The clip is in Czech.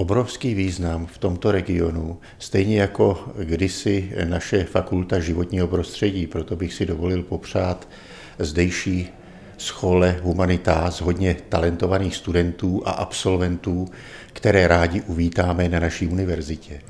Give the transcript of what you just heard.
obrovský význam v tomto regionu, stejně jako kdysi naše fakulta životního prostředí. Proto bych si dovolil popřát zdejší schole z hodně talentovaných studentů a absolventů, které rádi uvítáme na naší univerzitě.